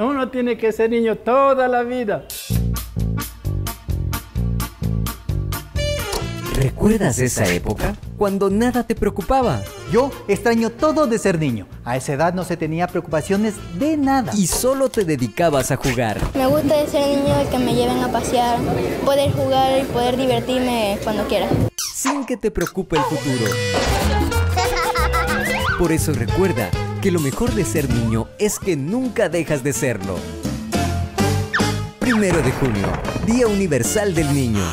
Uno tiene que ser niño toda la vida. ¿Recuerdas esa época? Cuando nada te preocupaba. Yo extraño todo de ser niño. A esa edad no se tenía preocupaciones de nada. Y solo te dedicabas a jugar. Me gusta de ser niño y que me lleven a pasear, poder jugar y poder divertirme cuando quiera. Sin que te preocupe el futuro. Por eso recuerda que lo mejor de ser niño es que nunca dejas de serlo. Primero de junio, Día Universal del Niño.